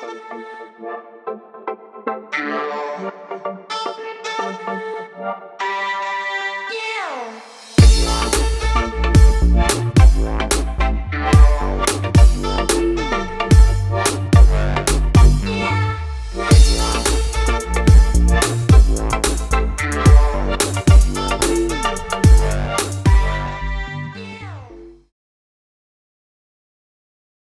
Yeah.